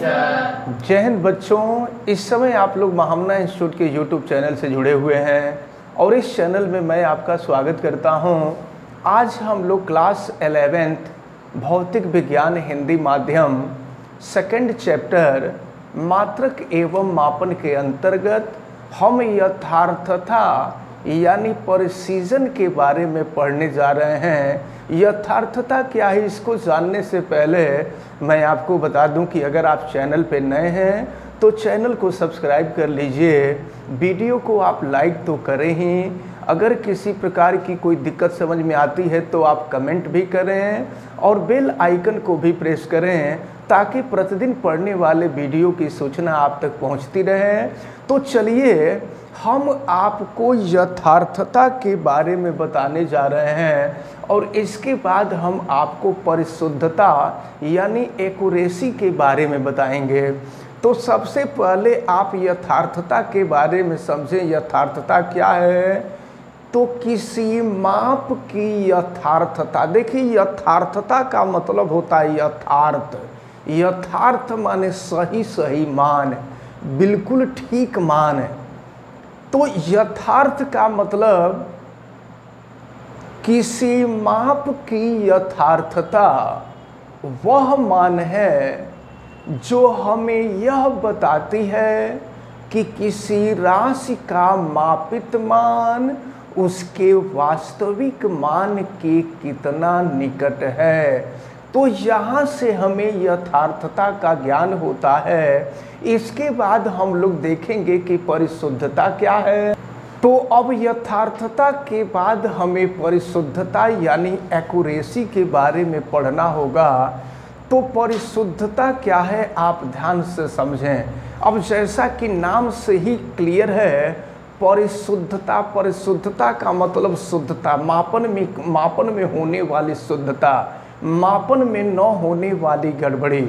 जय हिंद बच्चों, इस समय आप लोग महामना इंस्टीट्यूट के यूट्यूब चैनल से जुड़े हुए हैं और इस चैनल में मैं आपका स्वागत करता हूँ। आज हम लोग क्लास एलेवेंथ भौतिक विज्ञान, हिंदी माध्यम सेकंड चैप्टर मात्रक एवं मापन के अंतर्गत हम यथार्थता, यानी परिसीजन के बारे में पढ़ने जा रहे हैं। यथार्थता क्या है इसको जानने से पहले मैं आपको बता दूँ कि अगर आप चैनल पर नए हैं तो चैनल को सब्सक्राइब कर लीजिए। वीडियो को आप लाइक तो करें ही। अगर किसी प्रकार की कोई दिक्कत समझ में आती है तो आप कमेंट भी करें और बेल आइकन को भी प्रेस करें ताकि प्रतिदिन पढ़ने वाले वीडियो की सूचना आप तक पहुँचती रहे। तो चलिए, हम आपको यथार्थता के बारे में बताने जा रहे हैं और इसके बाद हम आपको परिशुद्धता यानी एक्यूरेसी के बारे में बताएँगे। तो सबसे पहले आप यथार्थता के बारे में समझें। यथार्थता क्या है? तो किसी माप की यथार्थता। देखिए, यथार्थता का मतलब होता है यथार्थ। यथार्थ माने सही सही मान बिल्कुल ठीक मान तो यथार्थ का मतलब किसी माप की यथार्थता वह मान है जो हमें यह बताती है कि किसी राशि का मापित मान उसके वास्तविक मान के कितना निकट है। तो यहाँ से हमें यथार्थता का ज्ञान होता है। इसके बाद हम लोग देखेंगे कि परिशुद्धता क्या है। तो अब यथार्थता के बाद हमें परिशुद्धता यानी एक्यूरेसी के बारे में पढ़ना होगा। तो परिशुद्धता क्या है, आप ध्यान से समझें। अब जैसा कि नाम से ही क्लियर है, परिशुद्धता परिशुद्धता का मतलब शुद्धता, मापन में मापन में होने वाली शुद्धता। मापन में न होने वाली गड़बड़ी।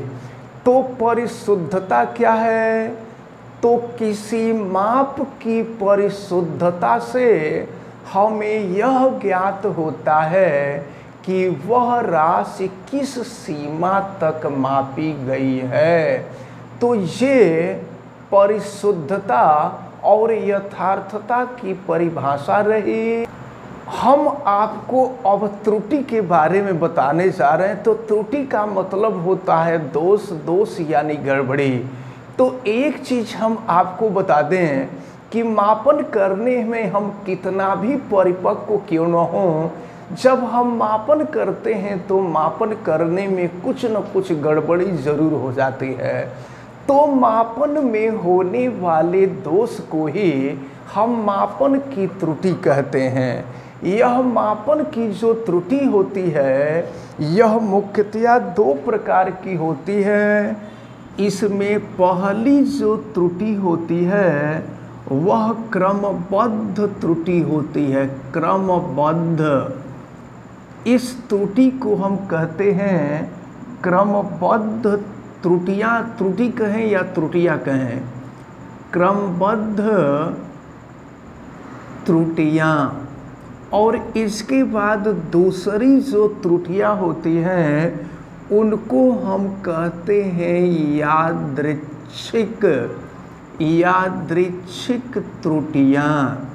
तो परिशुद्धता क्या है? तो किसी माप की परिशुद्धता से हमें यह ज्ञात होता है कि वह राशि किस सीमा तक मापी गई है। तो ये परिशुद्धता और यथार्थता की परिभाषा रही। हम आपको अब त्रुटि के बारे में बताने जा रहे हैं। तो त्रुटि का मतलब होता है दोष दोष यानी गड़बड़ी। तो एक चीज़ हम आपको बता दें कि मापन करने में हम कितना भी परिपक्व क्यों न हो, जब हम मापन करते हैं तो मापन करने में कुछ न कुछ गड़बड़ी ज़रूर हो जाती है। तो मापन में होने वाले दोष को ही हम मापन की त्रुटि कहते हैं। यह मापन की जो त्रुटि होती है, यह मुख्यतया दो प्रकार की होती है। इसमें पहली जो त्रुटि होती है, वह क्रमबद्ध त्रुटि होती है। क्रमबद्ध। इस त्रुटि को हम कहते हैं क्रमबद्ध त्रुटियाँ। त्रुटि कहें या त्रुटियाँ कहें? क्रमबद्ध त्रुटियाँ, और इसके बाद दूसरी जो त्रुटियाँ होती हैं, उनको हम कहते हैं यादृच्छिक। यादृच्छिक त्रुटियाँ।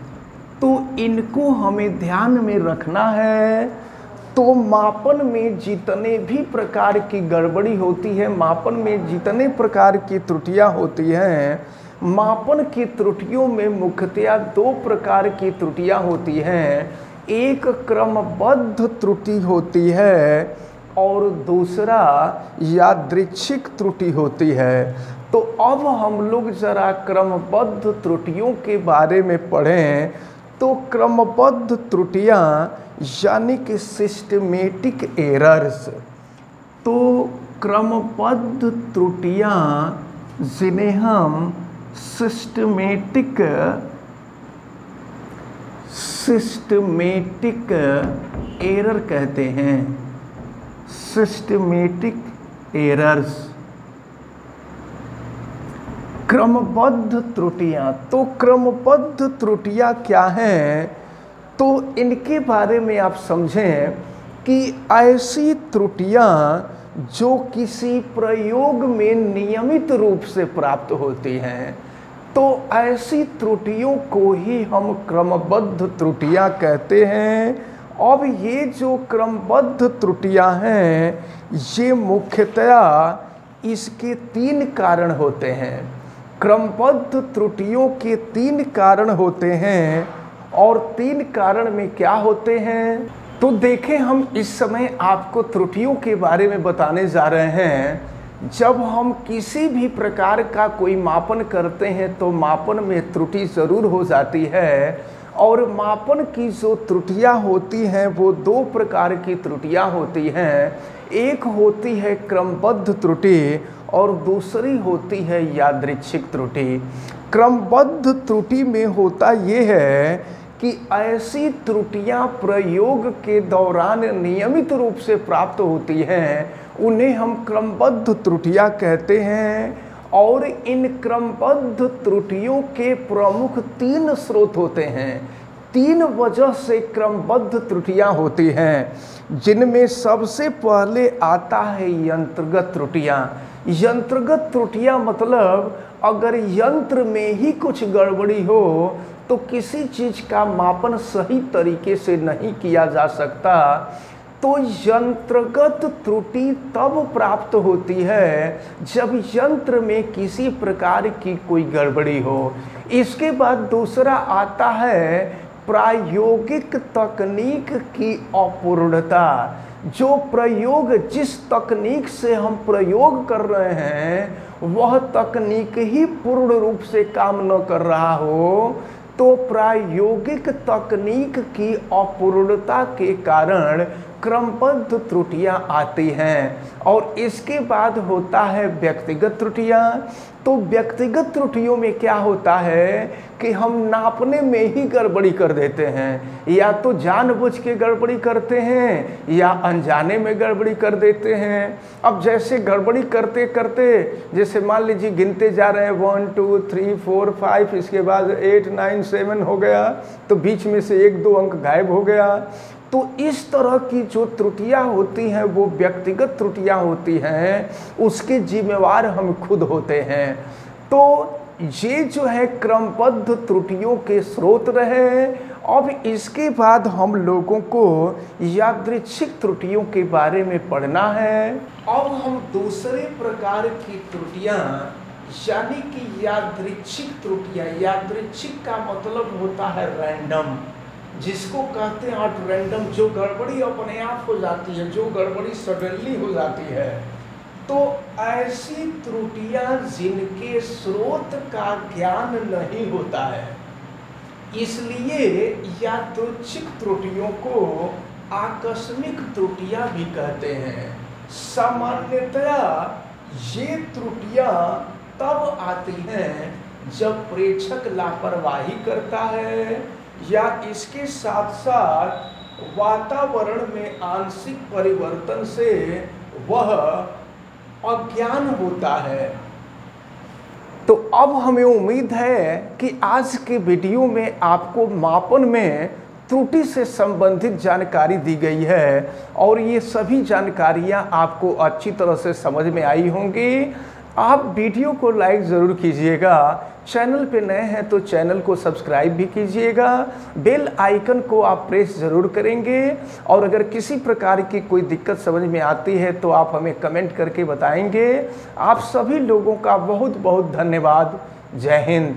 तो इनको हमें ध्यान में रखना है। तो मापन में जितने भी प्रकार की गड़बड़ी होती है, मापन में जितने प्रकार की त्रुटियाँ होती हैं मापन की त्रुटियों में मुख्यतया दो प्रकार की त्रुटियाँ होती हैं। एक क्रमबद्ध त्रुटि होती है और दूसरा यादृच्छिक त्रुटि होती है। तो अब हम लोग ज़रा क्रमबद्ध त्रुटियों के बारे में पढ़ें। तो क्रमबद्ध त्रुटियाँ यानी कि सिस्टमेटिक एरर्स तो क्रमबद्ध त्रुटियाँ जिन्हें हम सिस्टमेटिक सिस्टमेटिक एरर कहते हैं। सिस्टमेटिक एरर्स क्रमबद्ध त्रुटियाँ। तो क्रमबद्ध त्रुटियाँ क्या हैं? तो इनके बारे में आप समझें कि ऐसी त्रुटियाँ जो किसी प्रयोग में नियमित रूप से प्राप्त होती हैं तो ऐसी त्रुटियों को ही हम क्रमबद्ध त्रुटियाँ कहते हैं। अब ये जो क्रमबद्ध त्रुटियाँ हैं, ये मुख्यतया इसके तीन कारण होते हैं। क्रमबद्ध त्रुटियों के तीन कारण होते हैं और तीन कारण में क्या होते हैं? तो देखें, हम इस समय आपको त्रुटियों के बारे में बताने जा रहे हैं। जब हम किसी भी प्रकार का कोई मापन करते हैं तो मापन में त्रुटि ज़रूर हो जाती है। और मापन की जो त्रुटियाँ होती हैं, वो दो प्रकार की त्रुटियाँ होती हैं। एक होती है क्रमबद्ध त्रुटि और दूसरी होती है यादृच्छिक त्रुटि। क्रमबद्ध त्रुटि में होता ये है कि ऐसी त्रुटियाँ प्रयोग के दौरान नियमित रूप से प्राप्त होती हैं, उन्हें हम क्रमबद्ध त्रुटियाँ कहते हैं और इन क्रमबद्ध त्रुटियों के प्रमुख तीन स्रोत होते हैं। तीन वजह से क्रमबद्ध त्रुटियाँ होती हैं। जिनमें सबसे पहले आता है यंत्रगत त्रुटियाँ। यंत्रगत त्रुटियाँ मतलब अगर यंत्र में ही कुछ गड़बड़ी हो तो किसी चीज़ का मापन सही तरीके से नहीं किया जा सकता तो यंत्रगत त्रुटि तब प्राप्त होती है जब यंत्र में किसी प्रकार की कोई गड़बड़ी हो। इसके बाद दूसरा आता है प्रायोगिक तकनीक की अपूर्णता। जो प्रयोग जिस तकनीक से हम प्रयोग कर रहे हैं, वह तकनीक ही पूर्ण रूप से काम न कर रहा हो तो प्रायोगिक तकनीक की अपूर्णता के कारण क्रमबद्ध त्रुटियाँ आती हैं और इसके बाद होता है व्यक्तिगत त्रुटियाँ। तो व्यक्तिगत त्रुटियों में क्या होता है? कि हम नापने में ही गड़बड़ी कर देते हैं, या तो जानबूझ के गड़बड़ी करते हैं, या अनजाने में गड़बड़ी कर देते हैं। अब जैसे गड़बड़ी करते करते, जैसे मान लीजिए गिनते जा रहे हैं one two three four five इसके बाद एट नाइन सेवन हो गया तो बीच में से एक, दो अंक गायब हो गया। तो इस तरह की जो त्रुटियाँ होती हैं, वो व्यक्तिगत त्रुटियाँ होती हैं, उसके जिम्मेवार हम खुद होते हैं। तो ये जो है क्रमबद्ध त्रुटियों के स्रोत रहे अब इसके बाद हम लोगों को यादृच्छिक त्रुटियों के बारे में पढ़ना है। अब हम दूसरे प्रकार की त्रुटियाँ, यानी कि यादृच्छिक त्रुटियाँ। यादृच्छिक का मतलब होता है रैंडम जिसको कहते हैं रैंडम जो गड़बड़ी अपने आप हो जाती है, जो गड़बड़ी सडनली हो जाती है। तो ऐसी त्रुटियाँ जिनके स्रोत का ज्ञान नहीं होता है, इसलिए यादृच्छिक त्रुटियों को आकस्मिक त्रुटियाँ भी कहते हैं। सामान्यतया ये त्रुटियाँ तब आती हैं जब प्रेक्षक लापरवाही करता है या इसके साथ साथ वातावरण में आंशिक परिवर्तन से वह अज्ञान होता है। तो अब हमें उम्मीद है कि आज के वीडियो में आपको मापन में त्रुटि से संबंधित जानकारी दी गई है और ये सभी जानकारियाँ आपको अच्छी तरह से समझ में आई होंगी। आप वीडियो को लाइक ज़रूर कीजिएगा। चैनल पे नए हैं तो चैनल को सब्सक्राइब भी कीजिएगा। बेल आइकन को आप प्रेस ज़रूर करेंगे। और अगर किसी प्रकार की कोई दिक्कत समझ में आती है तो आप हमें कमेंट करके बताएँगे। आप सभी लोगों का बहुत बहुत धन्यवाद। जय हिंद।